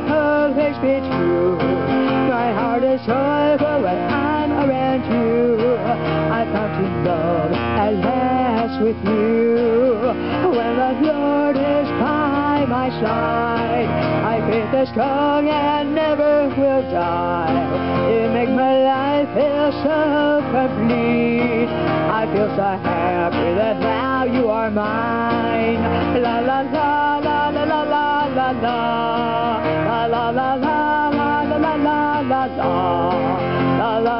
always be true. My heart is joyful when I'm around you. I found true love at last with you. When the Lord is by my side, my faith is strong and never will die. You make my life feel so complete. I feel so happy that now you are mine. La la la la la la la la la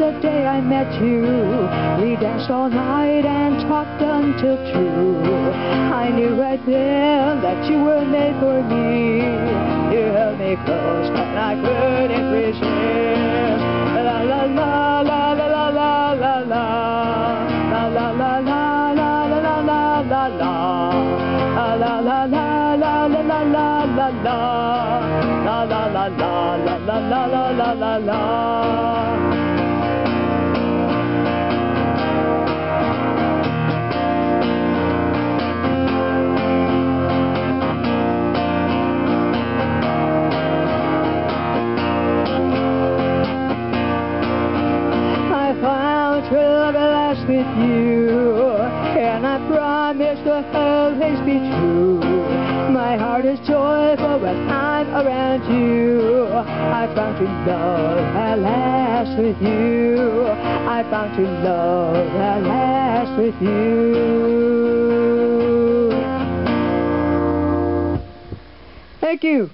the day I met you. We danced all night and talked until two. I knew right then that you were made for me. You held me close and I couldn't resist. La la la la la la la la la la la la la la la la la la with you, and I promise to always be true. My heart is joyful when I'm around you. I found true love at last with you. I found true love at last with you. Thank you.